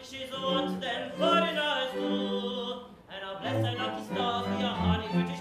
which is old, then foreigners do, and a blessing of his love, your honey, your is